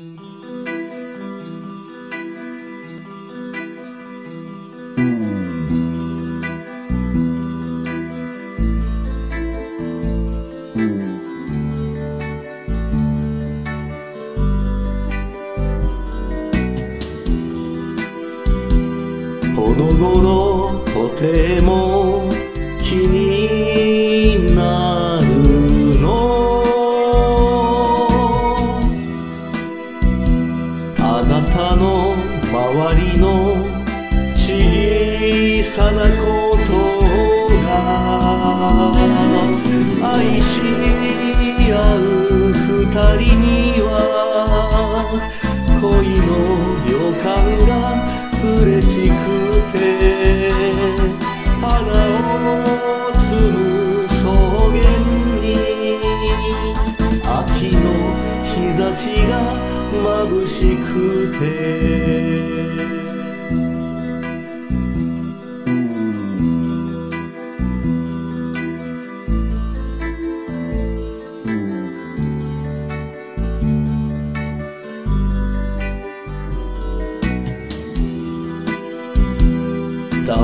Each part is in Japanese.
この頃とても気になる。周りの小さなことが愛し合う二人には恋の予感が嬉しくて花を摘む草原に秋の日差しが眩しくて。黙っ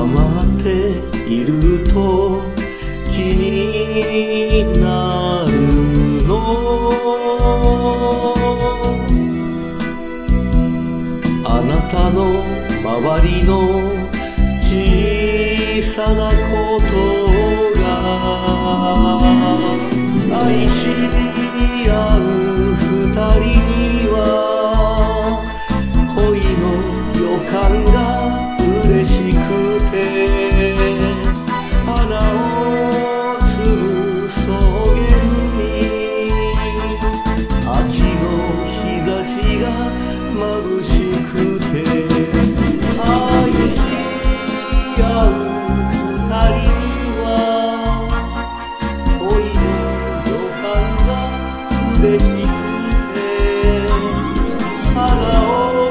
ていると気になるの。あなたの周りの小さなことがくて愛し合う二人には恋の予感が嬉しくて花を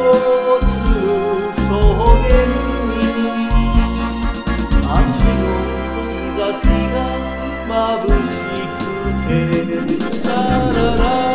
摘む草原に秋の日差しが眩しくてラララ